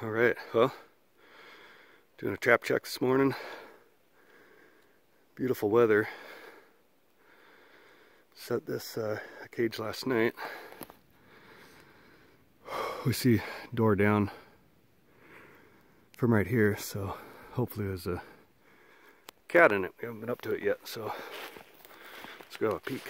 All right, well, doing a trap check this morning. Beautiful weather. Set this uh, cage last night. We see door down from right here, so hopefully there's a cat in it. We haven't been up to it yet, so let's go have a peek.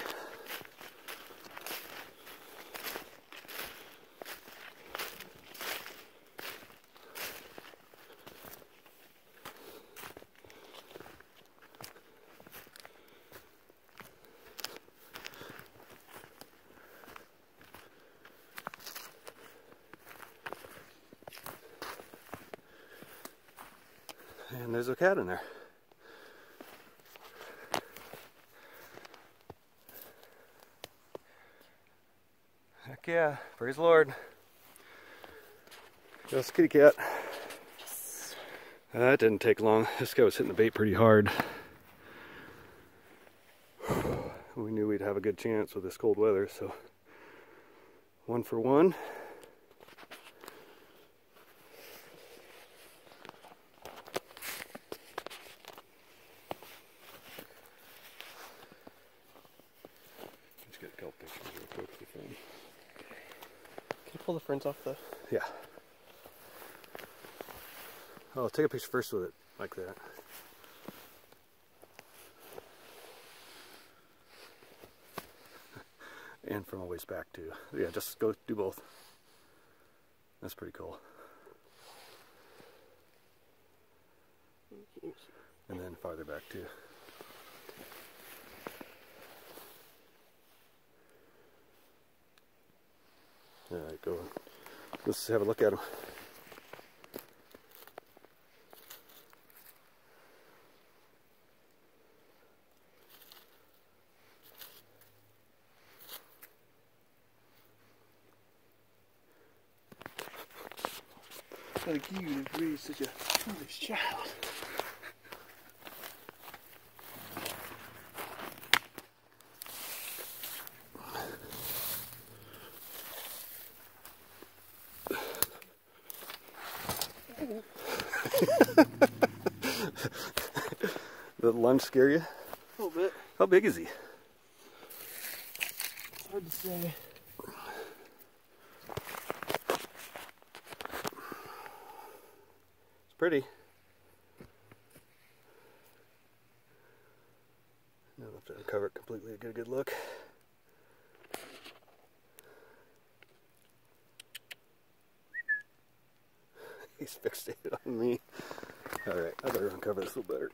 And there's a cat in there. Heck yeah, praise the Lord. That's kitty cat. That didn't take long. This guy was hitting the bait pretty hard. We knew we'd have a good chance with this cold weather, so one for one. Let's get a couple pictures real quick of the phone. Can you pull the ferns off the... Yeah. Oh, take a picture first with it, like that. and from a ways back too. Yeah, just go do both. That's pretty cool. And then farther back too. All right, go. Let's have a look at them. Like you to raise such a foolish child. The lunch scare you? A little bit. How big is he? It's hard to say. It's pretty. Now I'll have to uncover it completely to get a good look. He's fixated on me. Alright, I better uncover this a little better.